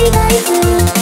I guess.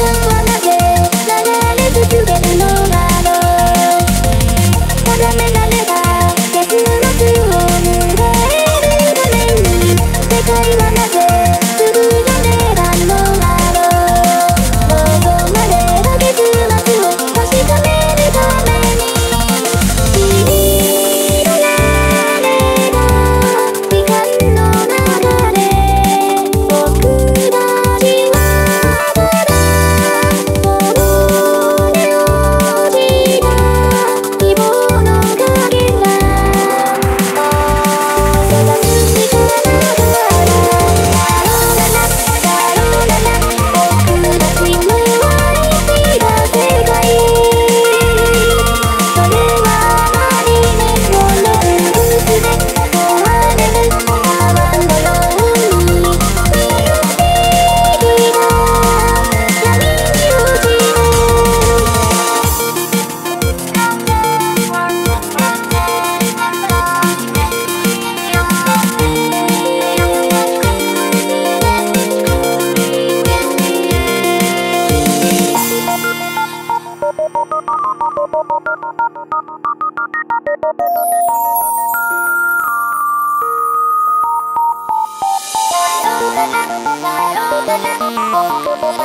to Oh,